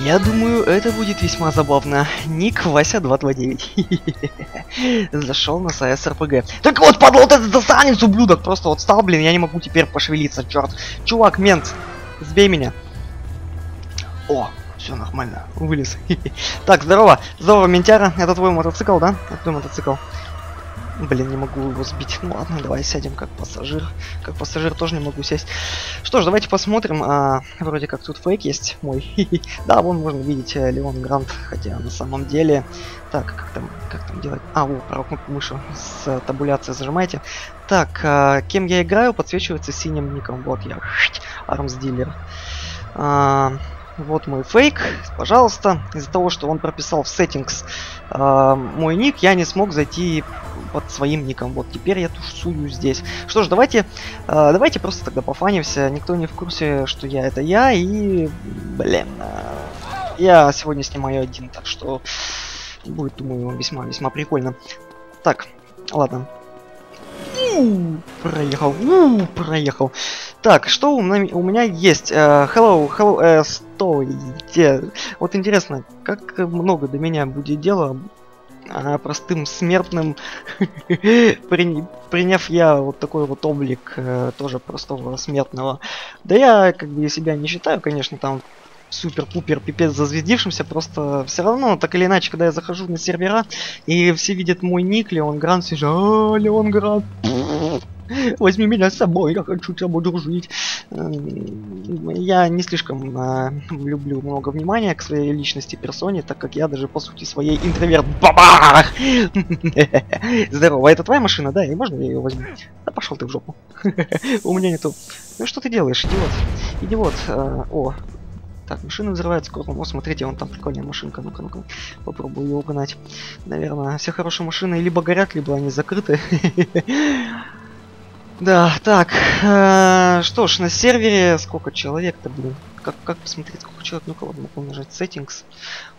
Я думаю, это будет весьма забавно. Ник Вася229. Зашел на сайт РПГ. Так вот, вот этот засранец, ублюдок, просто вот стал, блин, я не могу теперь пошевелиться, черт. Чувак, мент, сбей меня. О, все нормально, вылез. так, здорово, здорово, ментяра. Это твой мотоцикл, да? Это твой мотоцикл. Блин, не могу его сбить. Ну ладно, давай сядем как пассажир. Как пассажир тоже не могу сесть. Что ж, давайте посмотрим. А, вроде как тут фейк есть мой. да, вон можно видеть э, Леон Грант. Хотя на самом деле... Так, как там, как там делать? А, о, правую кнопку мыши с табуляцией зажимаете. Так, а, кем я играю, подсвечивается синим ником. Вот я. Армс дилер. А, вот мой фейк, пожалуйста. Из-за того, что он прописал в settings э, мой ник, я не смог зайти под своим ником. Вот теперь я тусую здесь. Что ж, давайте, э, давайте просто тогда пофанимся. Никто не в курсе, что я это я. И, блин, э, я сегодня снимаю один, так что будет, думаю, весьма-весьма прикольно. Так, ладно. Проехал, проехал. Так, что у у меня есть? Uh, hello, hello, uh, стойте. Вот интересно, как много до меня будет дела а простым смертным, приняв я вот такой вот облик э, тоже простого смертного. Да я как бы себя не считаю, конечно, там супер-пупер пипец зазвездившимся, просто все равно, так или иначе, когда я захожу на сервера, и все видят мой ник, Леон Грант, все же, а, Леон Грант, возьми меня с собой, я хочу тобой дружить. Я не слишком э, люблю много внимания к своей личности, персоне, так как я даже по сути своей интроверт. Бабах! Здорово, это твоя машина, да? И можно я ее возьму? Да пошел ты в жопу. У меня нету. Ну что ты делаешь, идиот? Идиот. Э, о, так, машина взрывается кругом. О, смотрите, вон там прикольная машинка. Ну-ка, ну-ка. Попробую ее угнать. Наверное, все хорошие машины либо горят, либо они закрыты. Да, так. Э, что ж, на сервере сколько человек-то, блин? Как, как посмотреть, сколько человек? Ну-ка, вот могу нажать Settings.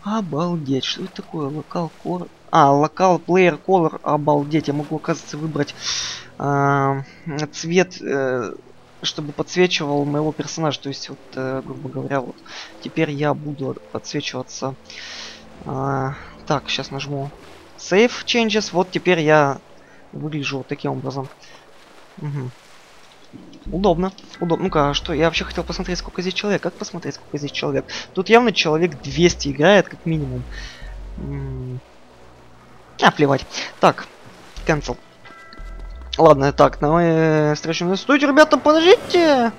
Обалдеть, что это такое? Локал Core. А, локал Player Color. Обалдеть, я могу, оказывается, выбрать э, цвет э, чтобы подсвечивал моего персонажа. То есть, вот, э, грубо говоря, вот теперь я буду подсвечиваться. Э, так, сейчас нажму Save Changes. Вот теперь я выгляжу вот таким образом. Угу. Удобно. Удобно. Ну-ка, а что? Я вообще хотел посмотреть, сколько здесь человек. Как посмотреть, сколько здесь человек? Тут явно человек 200 играет, как минимум. М а, плевать. Так, cancel. Ладно, так, давай э, встречаем. Стойте, ребята, подождите!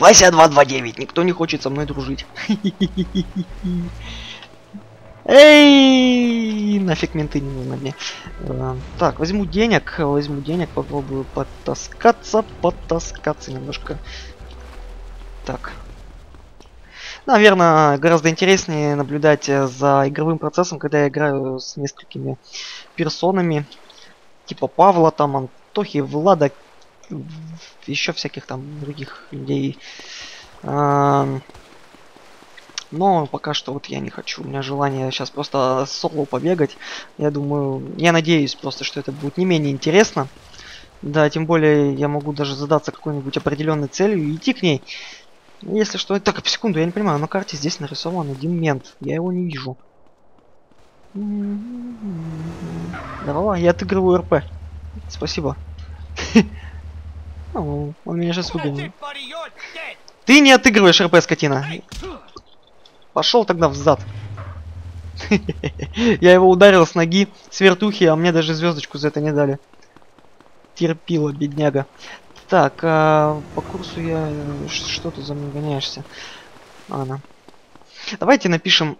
Вася 229, никто не хочет со мной дружить. Эй, нафиг менты не нужны мне. Э, так, возьму денег, возьму денег, попробую потаскаться, потаскаться немножко. Так, Наверное, гораздо интереснее наблюдать э, за игровым процессом, когда я играю с несколькими персонами. Типа Павла, там, Антохи, Влада, еще всяких там других людей. Но пока что вот я не хочу. У меня желание сейчас просто соло побегать. Я думаю, я надеюсь просто, что это будет не менее интересно. Да, тем более я могу даже задаться какой-нибудь определенной целью и идти к ней. Если что... Так, секунду, я не понимаю, на карте здесь нарисован один мент. Я его не вижу. Здорово, я отыгрываю РП. Спасибо. он меня сейчас выгонит. Ты не отыгрываешь РП, скотина. Пошел тогда в зад. Я его ударил с ноги, с вертухи, а мне даже звездочку за это не дали. Терпила, бедняга. Так, а по курсу я... Что ты за мной гоняешься? Ладно. Давайте напишем...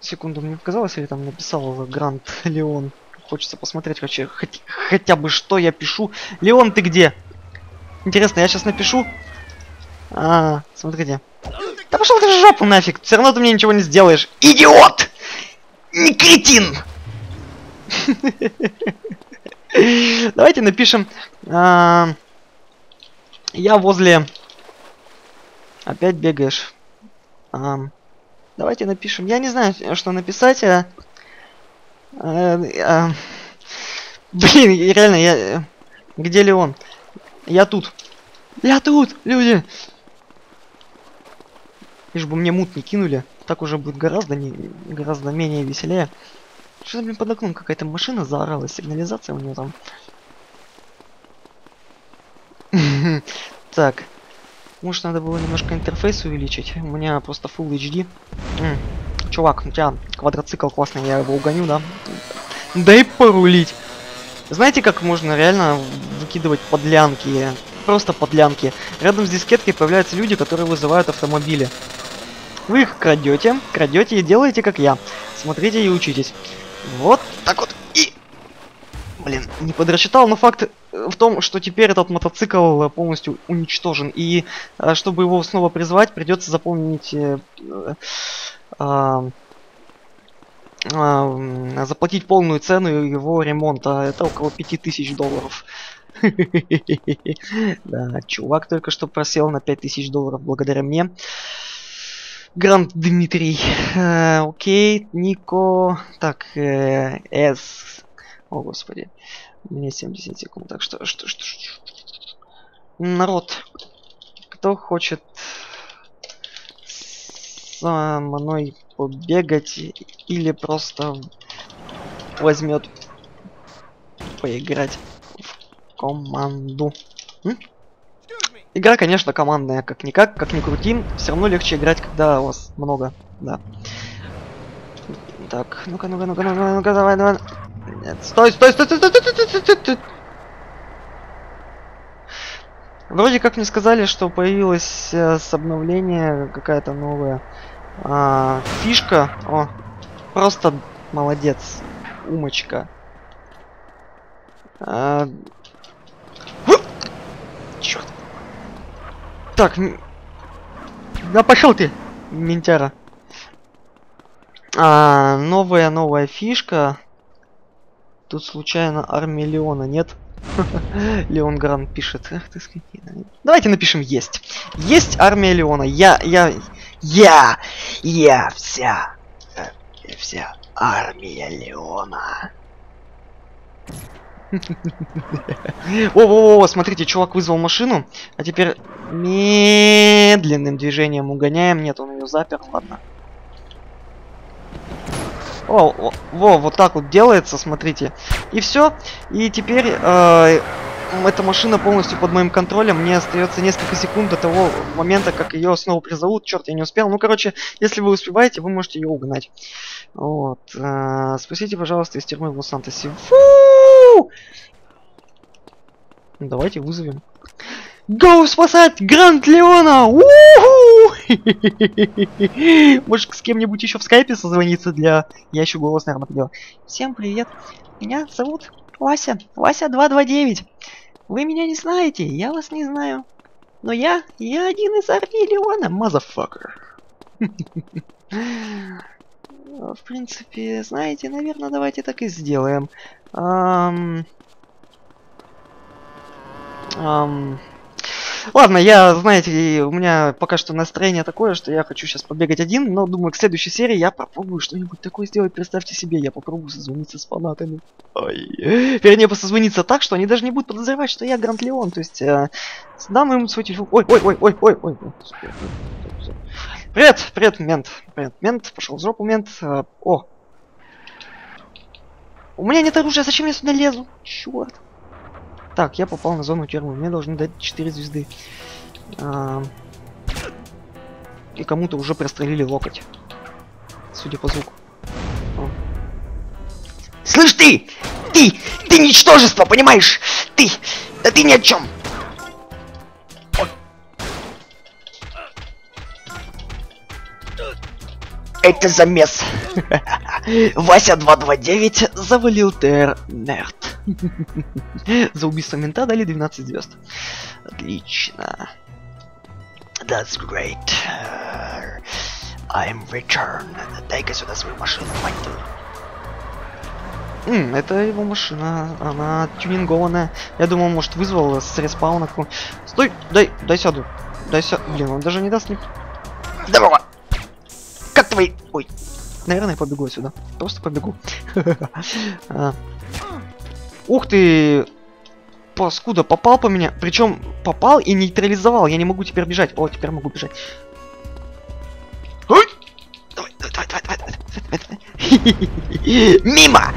Секунду, мне показалось, или там написал Грант Леон. Хочется посмотреть хотя, хоть, хотя бы, что я пишу. Леон, ты где? Интересно, я сейчас напишу. А, смотрите. Да пошел ты жопу нафиг. Все равно ты мне ничего не сделаешь. Идиот! Не кретин! Давайте напишем... А, я возле... Опять бегаешь. А, давайте напишем. Я не знаю, что написать. А... А, а... Блин, реально, я... Где ли он? Я тут. Я тут, люди. Лишь бы мне мут не кинули. Так уже будет гораздо, не, гораздо менее веселее. Что блин, под окном какая-то машина заорала, сигнализация у нее там. Так. Может, надо было немножко интерфейс увеличить? У меня просто Full HD. Чувак, у тебя квадроцикл классный, я его угоню, да? Дай порулить. Знаете, как можно реально выкидывать подлянки? Просто подлянки. Рядом с дискеткой появляются люди, которые вызывают автомобили. Вы их крадете, крадете и делаете как я. Смотрите и учитесь. Вот так вот. Блин, не подрасчитал, но факт э, в том, что теперь этот мотоцикл э, полностью уничтожен. И э, чтобы его снова призвать, придется заполнить... э, э, а, м, заплатить полную цену его ремонта. Это около 5000 долларов. Да, чувак только что просел на 5000 долларов благодаря мне. Грант Дмитрий. Э, Окей, Нико. Так, э, С. О, господи. Мне 70 секунд. Так что, что, что, что? Народ, кто хочет со мной побегать или просто возьмет поиграть в команду. М? Игра, конечно, командная, как-никак, как ни крути, все равно легче играть, когда у вас много, да. Так, ну-ка, ну-ка, ну-ка, ну-ка, ну-ка, давай, давай. Нет, стой, стой, стой, стой, стой, стой, стой, стой, стой, стой. Вроде как мне сказали, что появилась э, с обновления какая-то новая а, фишка. О, просто молодец, умочка. А, Черт. Так, да пошел ты, ментяра. А, новая новая фишка. Тут случайно армия Леона, нет? Леон Гран пишет. Ах ты скотина. Давайте напишем есть. Есть армия Леона. Я, я, я, я вся, э, вся армия Леона. О-о-о, смотрите, чувак вызвал машину, а теперь медленным движением угоняем. Нет, он ее запер, ладно. О, во, вот так вот делается, смотрите. И все. И теперь э, эта машина полностью под моим контролем. Мне остается несколько секунд до того момента, как ее снова призовут. Черт, я не успел. Ну, короче, если вы успеваете, вы можете ее угнать. Вот. Э, спасите, пожалуйста, из тюрьмы в Лос-Сантосе. Фу! Давайте вызовем. Гоу спасать Гранд Леона! У-ху! Может с кем-нибудь еще в скайпе созвониться для... Я еще голос, наверное, поделал. Всем привет. Меня зовут Вася. Вася 229. Вы меня не знаете, я вас не знаю. Но я, я один из армии Леона, мазафакер. В принципе, знаете, наверное, давайте так и сделаем. Ам... Ам... Ладно, я, знаете, у меня пока что настроение такое, что я хочу сейчас побегать один, но думаю, к следующей серии я попробую что-нибудь такое сделать. Представьте себе, я попробую созвониться с фанатами. Ой. Вернее, созвониться так, что они даже не будут подозревать, что я Гранд Леон. То есть, э, дам им свой телефон. Ой, ой, ой, ой, ой, ой. Привет, привет, мент. Привет, мент. Пошел в жопу, мент. Э, о. У меня нет оружия, зачем я сюда лезу? Черт. Так, я попал на зону тюрьмы. Мне должны дать 4 звезды. А... И кому-то уже прострелили локоть. Судя по звуку. О. Слышь ты! Ты! Ты ничтожество, понимаешь? Ты! Да ты ни о чем! Это замес. Вася 229 завалил ТР Нерд. За убийство мента дали 12 звезд. Отлично. That's great. I'm return. Дай-ка сюда свою машину, мать. М, это его машина, она тюнингованная. Я думал, может, вызвал с респауна. Стой, дай, дай сяду. Дай сяду. Блин, он даже не даст ни... Здорово! Как твои... Ой. Наверное, побегу сюда. Просто побегу. Ух ты! Паскуда, попал по меня. Причем попал и нейтрализовал. Я не могу теперь бежать. О, теперь могу бежать. Мимо!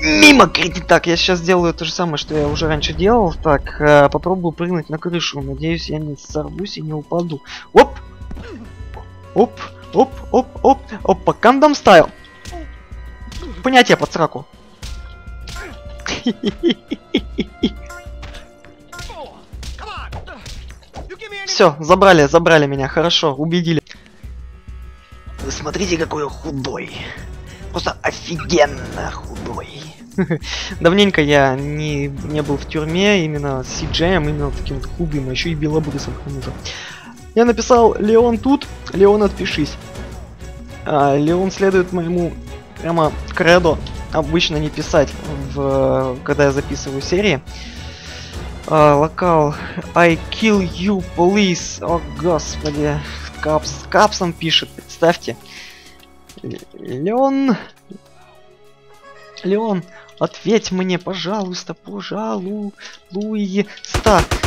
Мимо кредит. Так, я сейчас сделаю то же самое, что я уже раньше делал. Так, э, попробую прыгнуть на крышу. Надеюсь, я не сорвусь и не упаду. Оп! Оп, оп, оп, оп, оп, по кандам стайл. Понятие под сраку. Все, забрали, забрали меня, хорошо, убедили. Вы смотрите, какой худой. Просто офигенно худой. Давненько я не, не был в тюрьме именно с CJ, именно таким худым, а еще и белобрысом к тому же. Я написал Леон тут, Леон отпишись. А, Леон следует моему прямо кредо обычно не писать, в, когда я записываю серии. А, локал I kill you police. О господи. Капс. Капсом пишет, представьте. Леон. Леон, ответь мне, пожалуйста, пожалуйста.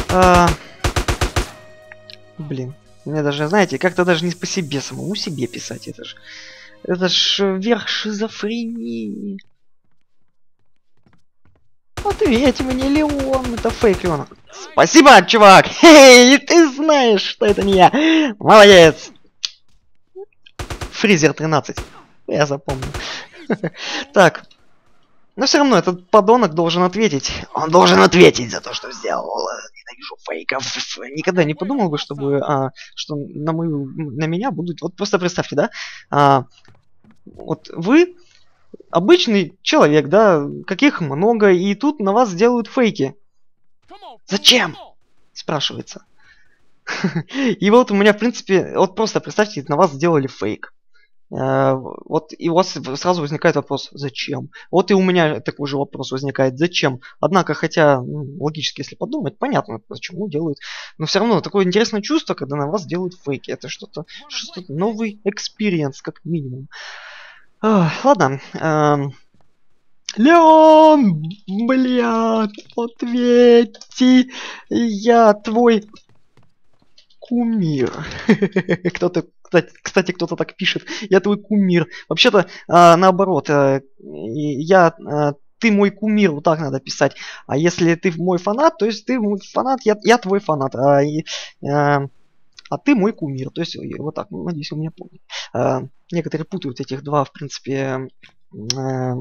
А... Блин, мне даже, знаете, как-то даже не по себе самому себе писать. Это же, это ж верх шизофрении. Ответь мне, Леон, это фейк, Леон. Спасибо, чувак! Хей, ты знаешь, что это не я. Молодец. Фризер 13. Я запомнил. Так. Но все равно этот подонок должен ответить. Он должен ответить за то, что сделал. Ненавижу фейков. Никогда не подумал бы, чтобы, а, что на мою, на меня будут. Вот просто представьте, да? А, вот вы обычный человек, да, каких много, и тут на вас делают фейки. Зачем? Спрашивается. И вот у меня, в принципе, вот просто представьте, на вас сделали фейк. Э, вот и у вас сразу возникает вопрос, зачем? Вот и у меня такой же вопрос возникает, зачем? Однако, хотя ну, логически, если подумать, понятно, почему делают. Но все равно такое интересное чувство, когда на вас делают фейки. Это что-то, что-то новый experience, как минимум. А, ладно. Эм... Леон, блядь, ответьте, я твой кумир. кто-то, кстати, кто-то так пишет. Я твой кумир. Вообще-то, э, наоборот, э, я, э, ты мой кумир, вот так надо писать. А если ты мой фанат, то есть ты мой фанат, я, я твой фанат. А, и, э, а ты мой кумир. То есть вот так, ну, надеюсь, вы меня помните. Э, некоторые путают этих два, в принципе, э,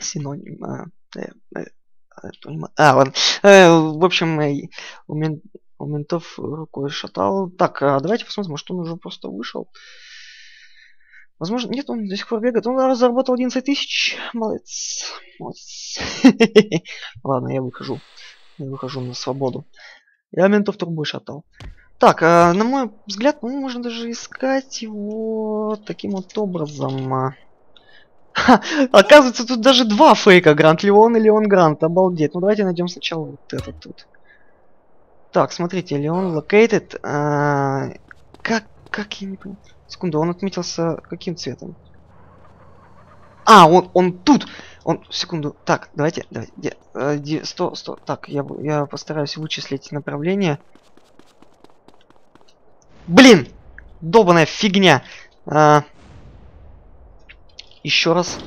синонима. Э, э, а, ладно. Э, в общем, э, у, мен, у ментов рукой шатал. Так, а давайте посмотрим, может он уже просто вышел. Возможно, нет, он до сих пор бегает. Он заработал 11 тысяч. Молодец. Молодец. Ладно, я выхожу. Я выхожу на свободу. Я ментов трубой шатал. Так, э, на мой взгляд, ну, можно даже искать его таким вот образом. Ха, оказывается, тут даже два фейка, Грант Леон и Леон Грант, обалдеть. Ну, давайте найдем сначала вот этот тут. Так, смотрите, Леон located. А, как, как я не понимаю. Секунду, он отметился каким цветом? А, он, он тут! Он, секунду, так, давайте, давайте, где, э, где, сто, сто, так, я, я постараюсь вычислить направление. Блин! Долбаная фигня! А... Еще раз.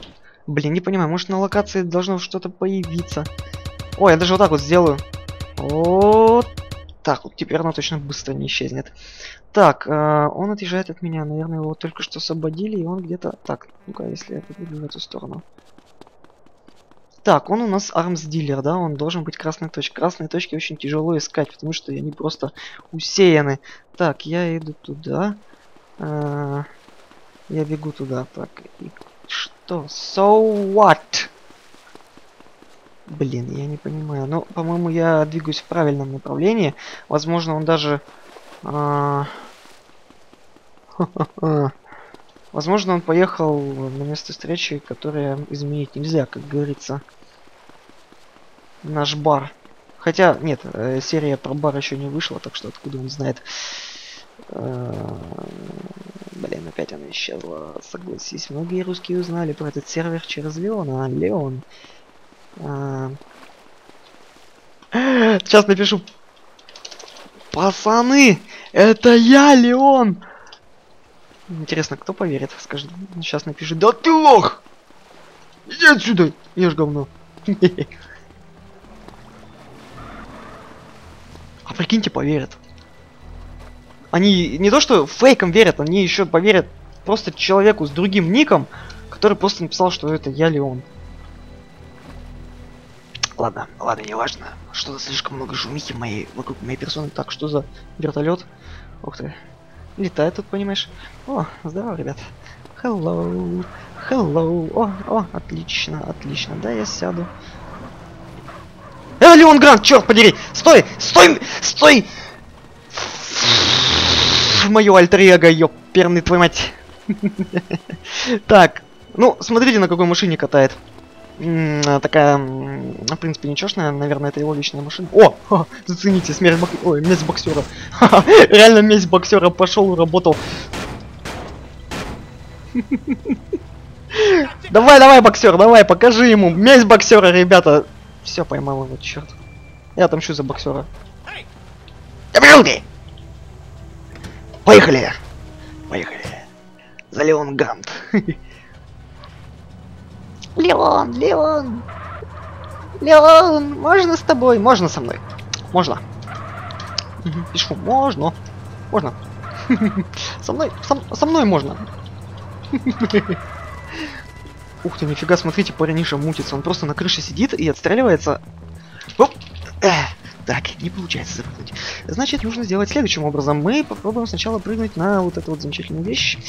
Блин, не понимаю, может на локации должно что-то появиться. Ой, я даже вот так вот сделаю. Вот так вот, теперь оно точно быстро не исчезнет. Так, э, он отъезжает от меня. Наверное, его только что освободили, и он где-то... Так, ну-ка, если я побегу в эту сторону. Так, он у нас армс дилер, да, он должен быть красной точкой. Красные точки очень тяжело искать, потому что они просто усеяны. Так, я иду туда. А, я бегу туда. Так, и что? So what? Блин, я не понимаю. Ну, по-моему, я двигаюсь в правильном направлении. Возможно, он даже... А... Возможно, он поехал на место встречи, которое изменить нельзя, как говорится наш бар. Хотя, нет, э, серия про бар еще не вышла, так что откуда он знает. Э, блин, опять она исчезла. Согласись, многие русские узнали про этот сервер через Леона. А, Леон. А... Сейчас напишу. Пацаны, это я, Леон. Интересно, кто поверит? Скажет, сейчас напишет, да ты лох! Иди отсюда, ешь говно. А прикиньте, поверят. Они не то что фейком верят, они еще поверят просто человеку с другим ником, который просто написал, что это я ли он. Ладно, ладно, не важно. Что-то слишком много шумихи моей, вокруг моей персоны. Так, что за вертолет? Ух ты. Летает тут, понимаешь? О, здорово, ребят. Hello. Hello. О, о, отлично, отлично. Да, я сяду. Э, Леон Грант, черт подери! Стой! Стой! Стой! Мое альтер эго, ёперный твой мать. Так, ну, смотрите, на какой машине катает. Такая, в принципе, ничешная, наверное, это его личная машина. О, зацените, смерть бок... Ой, месть боксера. Реально месть боксера пошел работал. Давай, давай, боксер, давай, покажи ему. Месть боксера, ребята. Все, поймал его, черт. Я отомщу за боксера. Поехали! Поехали. За Леон Гант. Леон, Леон! Леон, можно с тобой? Можно со мной? Можно. Пишу, можно. Можно. Со мной, со, со мной можно. Ух ты, нифига, смотрите, парень мутится. Он просто на крыше сидит и отстреливается. Оп! Так, не получается запрыгнуть. Значит, нужно сделать следующим образом. Мы попробуем сначала прыгнуть на вот эту вот замечательную вещь.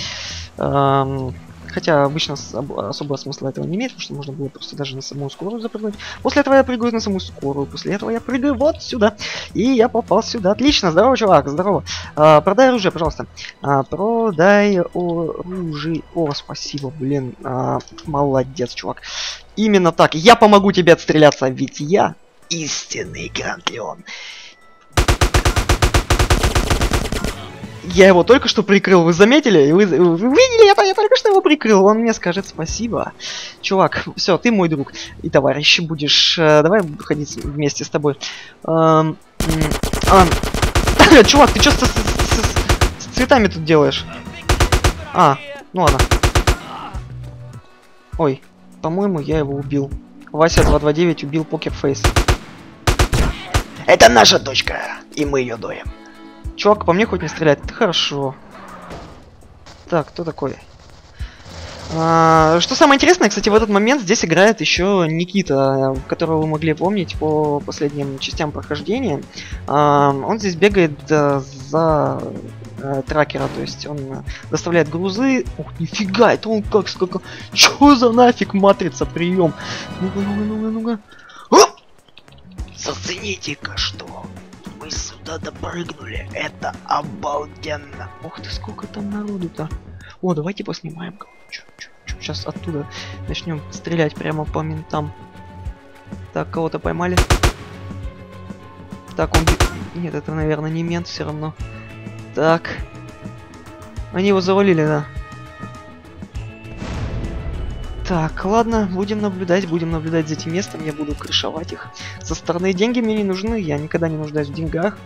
Эм, хотя обычно особого смысла этого не имеет, потому что можно было просто даже на самую скорую запрыгнуть. После этого я прыгаю на самую скорую, после этого я прыгаю вот сюда. И я попал сюда. Отлично, здорово, чувак, здорово. А, продай оружие, пожалуйста. А, продай оружие. О, спасибо, блин. А, молодец, чувак. Именно так. Я помогу тебе отстреляться, ведь я истинный Гранд Леон. Я его только что прикрыл, вы заметили? Вы, вы видели это? Я только что его прикрыл. Он мне скажет спасибо. Чувак, все, ты мой друг и товарищ будешь. Э, давай ходить вместе с тобой. Эм, э, чувак, ты что с, с, с, с цветами тут делаешь? А, ну ладно. Ой, по-моему, я его убил. Вася 229 убил покерфейс. Это наша дочка, и мы ее доем. Чувак, по мне хоть не стрелять. Это хорошо. Так, кто такой? А, что самое интересное, кстати, в этот момент здесь играет еще Никита, которого вы могли помнить по последним частям прохождения. А, он здесь бегает за а, тракера, то есть он доставляет грузы. Ух, нифига, это он как сколько... Чё за нафиг матрица прием? Ну-ка, ну-ка, ну-ка, ну-ка. Зацените-ка что. Сюда допрыгнули. Это обалденно. Ух ты, сколько там народу-то. О, давайте поснимаем. Сейчас оттуда начнем стрелять прямо по ментам. Так, кого-то поймали. Так, он... Нет, это, наверное, не мент все равно. Так. Они его завалили, да. Так, ладно, будем наблюдать, будем наблюдать за этим местом, я буду крышевать их. Со стороны деньги мне не нужны, я никогда не нуждаюсь в деньгах.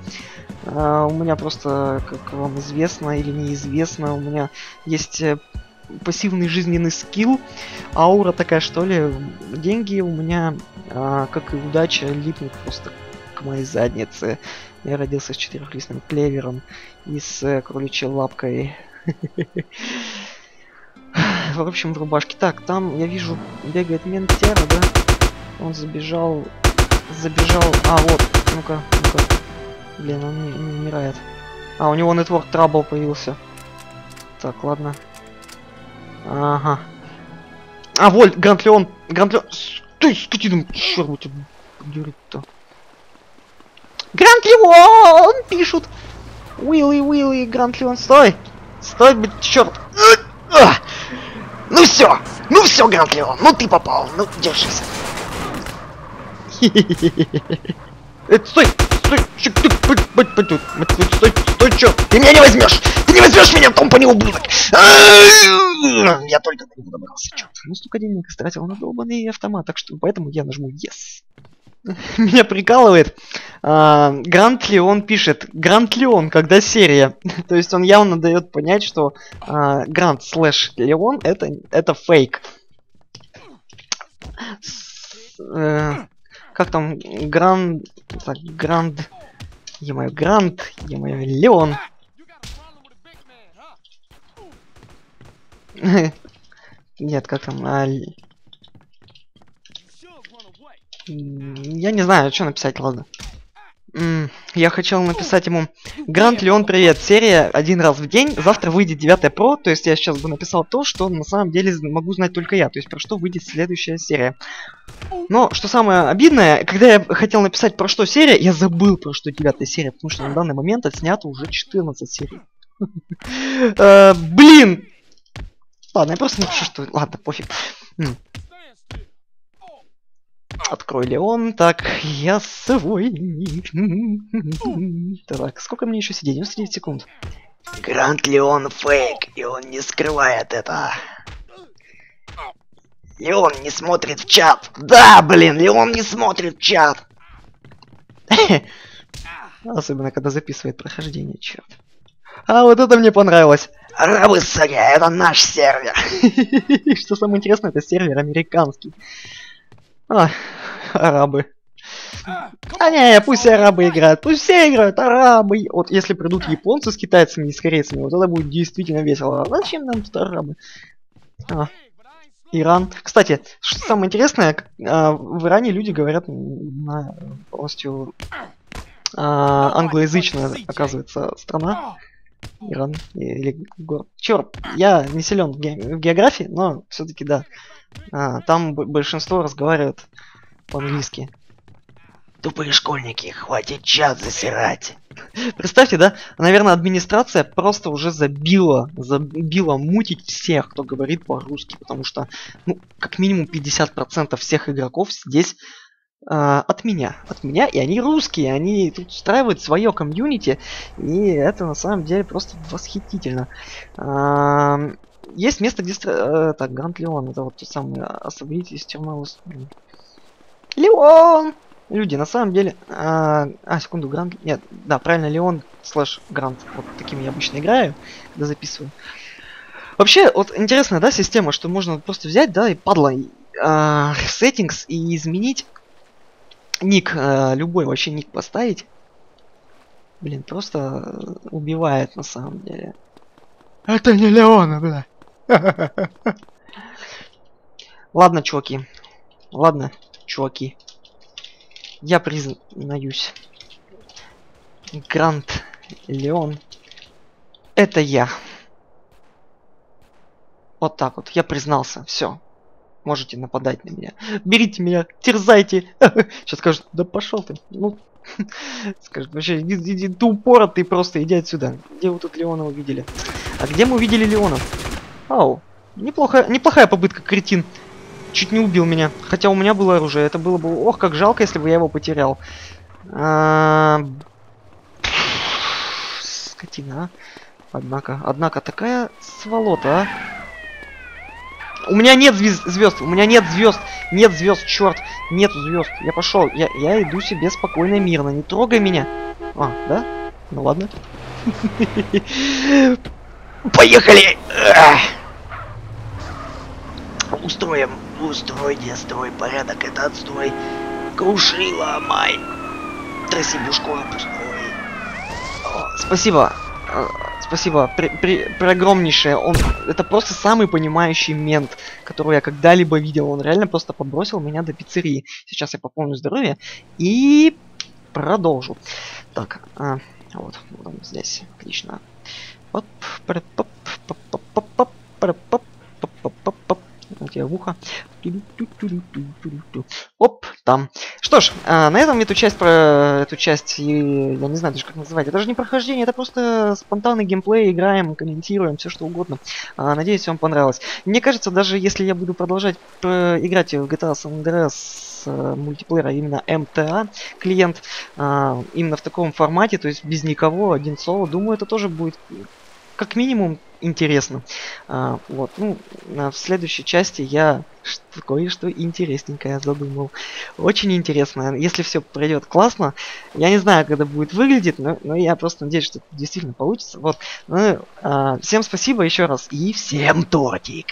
А, у меня просто, как вам известно или неизвестно, у меня есть э, пассивный жизненный скилл, аура такая что ли. Деньги у меня, а, как и удача, липнут просто к моей заднице. Я родился с четырехлистным клевером и с э, кроличьей лапкой. в общем, в рубашке. Так, там, я вижу, бегает ментера, да? Он забежал... Забежал... А, вот, ну-ка, ну-ка. Блин, он не, не умирает. А, у него Network Trouble появился. Так, ладно. Ага. А, Вольт, Грант Леон, Грант Леон... Стой, скотина, черт бы тебя дурит-то. Грант Леон, пишут. Уилли, Уилли, Грант Леон, стой. Стой, черт. Ну все, ну все, Гранд Леон, ну ты попал, ну держись. Это стой, стой, стой, стой, чё? Ты меня не возьмешь! Ты не возьмешь меня, компани ублюдок! Я только до него добрался, чё. Ну столько денег истратил на долбанный автомат, так что поэтому я нажму yes. меня прикалывает. А, Грант Леон пишет, Грант Леон, когда серия. То есть он явно дает понять, что а, Грант слэш Леон это, это фейк. Э, как там, Гранд... Так, Гранд... Е-мое, Грант, е-мое, Леон. Нет, как там, а, я не знаю, что написать, ладно. Я хотел написать ему Грант Леон, привет, серия один раз в день, завтра выйдет 9 про, то есть я сейчас бы написал то, что на самом деле могу знать только я, то есть про что выйдет следующая серия. Но, что самое обидное, когда я хотел написать про что серия, я забыл про что 9 серия, потому что на данный момент отснято уже 14 серий. Э, блин! Ладно, я просто напишу, что... Ладно, пофиг. Открой Леон. Так, я свой. Так, сколько мне еще сидеть? 99 секунд. Гранд Леон фейк, и он не скрывает это. Леон не смотрит в чат. Да, блин, Леон не смотрит в чат. Особенно, когда записывает прохождение, черт. А вот это мне понравилось. Рабы Сага, это наш сервер. Что самое интересное, это сервер американский. А, арабы. А не, пусть арабы играют, пусть все играют, арабы. Вот если придут японцы с китайцами и с корейцами, вот это будет действительно весело. А зачем нам тут арабы? А. Иран. Кстати, что самое интересное, а, в Иране люди говорят на полностью а, англоязычная, оказывается, страна. Иран или город. Черт, я не силен в географии, но все-таки да. А, там большинство разговаривают по-английски. Тупые школьники, хватит чат засирать. Представьте, да? Наверное, администрация просто уже забила, забила мутить всех, кто говорит по-русски, потому что, ну, как минимум 50% всех игроков здесь э, от меня. От меня, и они русские, они тут устраивают свое комьюнити, и это на самом деле просто восхитительно. Есть место, где... Э, так, Гранд Леон, это вот тот самый освободитель из тюрьмы. Леон! Люди, на самом деле... А, а секунду, Гранд... Нет, да, правильно, Леон слэш Гранд. Вот такими я обычно играю, когда записываю. Вообще, вот интересная, да, система, что можно просто взять, да, и падла а, settings и изменить ник, а, любой вообще ник поставить. Блин, просто убивает на самом деле. Это не Леона, бля. Ладно, чуваки. Ладно, чуваки. Я признаюсь. Грант Леон. Это я. Вот так вот. Я признался. Все. Можете нападать на меня. Берите меня, терзайте. Сейчас скажут, да пошел ты. Ну, скажет, вообще, иди, иди, ты упоротый просто, иди отсюда. Где вы тут Леона увидели? А где мы увидели Леона? Ау, неплохая, неплохая попытка, кретин. Чуть не убил меня. Хотя у меня было оружие. Это было бы... Ох, как жалко, если бы я его потерял. А... Скотина, а. Однако, однако, такая сволота, а. У меня нет звезд, у меня нет звезд, нет звезд, черт, нет звезд. Я пошел, я, я иду себе спокойно, мирно, не трогай меня. А, да? Ну ладно. Поехали! Устроим, устрой, строй, порядок, это отстой. Круши, ломай. Тряси бушком, пустой. Спасибо. А, спасибо. При, при, при. Он, это просто самый понимающий мент, которого я когда-либо видел. Он реально просто подбросил меня до пиццерии. Сейчас я пополню здоровье и продолжу. Так, а, вот, вот здесь. Отлично. Оп, поп, поп, поп, поп, поп, поп, поп, поп, поп, тебя в ухо. Оп, там. Что ж, а, на этом эту часть про эту часть, я не знаю даже как называть. Это даже не прохождение, это просто спонтанный геймплей, играем, комментируем, все что угодно. А, надеюсь, вам понравилось. Мне кажется, даже если я буду продолжать играть в GTA San Andreas э, мультиплеера именно МТА клиент а, именно в таком формате, то есть без никого, один соло, думаю, это тоже будет как минимум интересно. А, вот, ну, на, в следующей части я кое-что интересненькое задумал. Очень интересно. Если все пройдет классно, я не знаю, когда будет выглядеть, но, но я просто надеюсь, что это действительно получится. Вот. Ну, а, всем спасибо еще раз и всем тортик.